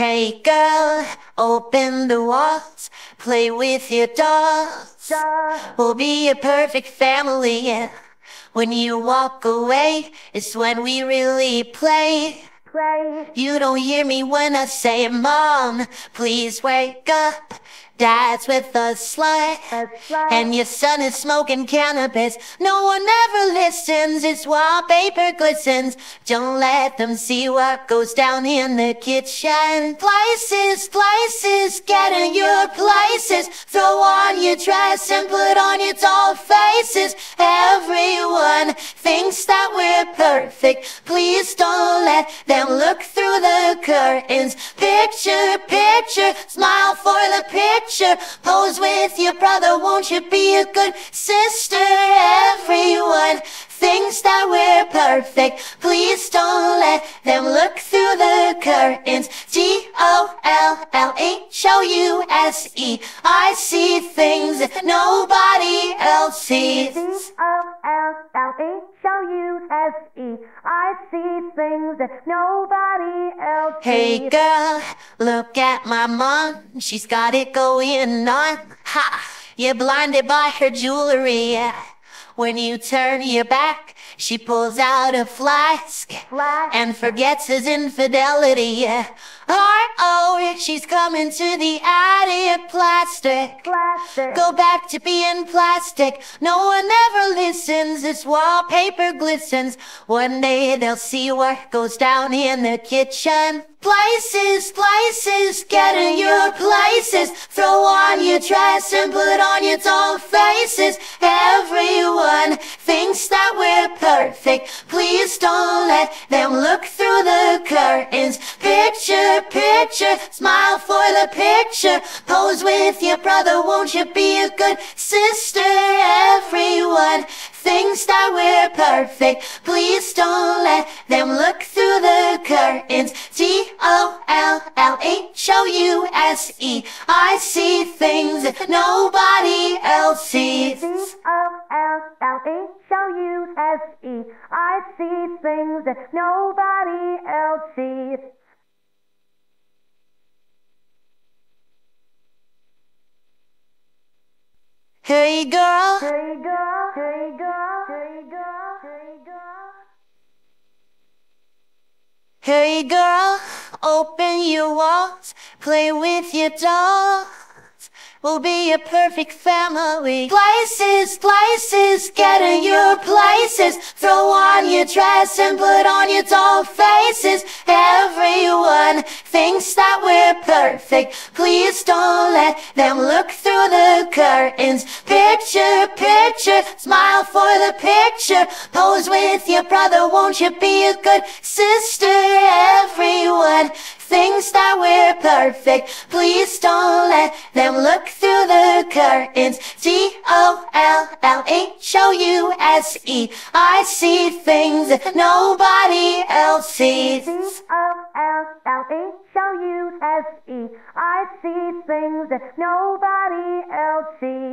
Hey girl, open the walls, play with your dolls. We'll be a perfect family, yeah. When you walk away, it's when we really play. You don't hear me when I say, Mom, please wake up. Dad's with a slut, and your son is smoking cannabis. No one ever listens, it's wallpaper glistens. Don't let them see what goes down in the kitchen. Places, places, get in your places. Throw on your dress and put on your doll faces. Thinks that we're perfect. Please don't let them look through the curtains. Picture, picture, smile for the picture. Pose with your brother, won't you be a good sister? Everyone thinks that we're perfect. Please don't let them look through the curtains. D O L L H O U S E. I see things that nobody else sees. D-O-L-L-H-O-U-S-E I see things that nobody else Hey sees. girl, look at my mom. She's got it going on. Ha! You're blinded by her jewelry. When you turn your back, she pulls out a flask Flask. and forgets his infidelity. R.O. Oh, she's coming to the attic plastic. Plastic. Go back to being plastic. No one ever listens. This wallpaper glistens. One day they'll see what goes down in the kitchen. Places, places, get in your places. Throw on your dress and put on your doll faces. Everyone thinks that we're perfect. Please don't let them look Picture, picture, smile for the picture. Pose with your brother, won't you be a good sister? Everyone thinks that we're perfect. Please don't let them look through the curtains. D O L L H O U S E. I see things that nobody else sees. D-O-L-L-H-O-U-S-E I see things that nobody else sees. Hey girl, Hey girl, hey girl, hey girl, hey girl. hey girl, open your walls, play with your dolls. We'll be a perfect family. Places, places, get in your places. Throw on your dress and put on your doll faces. Everyone thinks that we're perfect. Please don't let them look through the curtains. Picture, picture, smile for the picture. Pose with your brother, won't you be a good sister? Thinks that we're perfect. Please don't let them look through the curtains. D O L L H O U S E. I see things that nobody else sees. D-O-L-L-H-O-U-S-E I see things that nobody else sees.